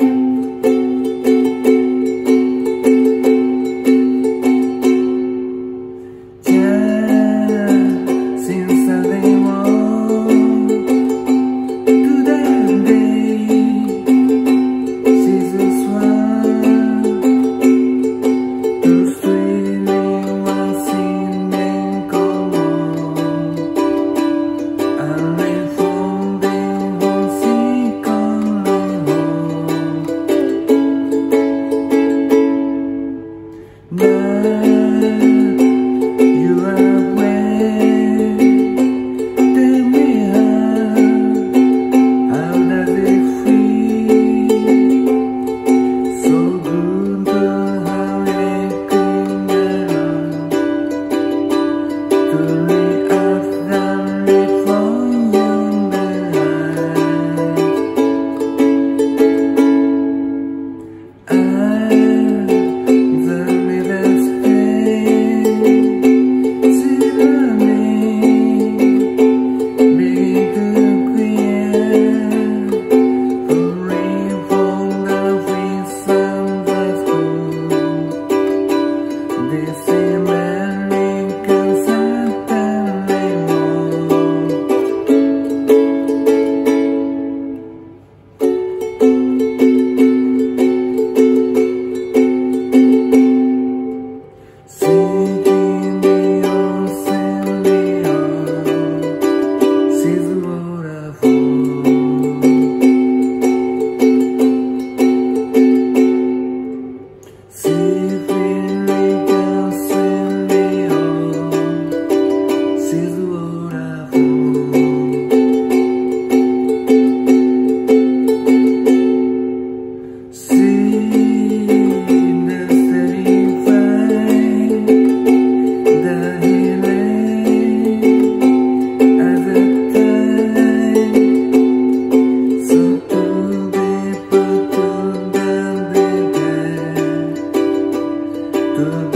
you 思 good.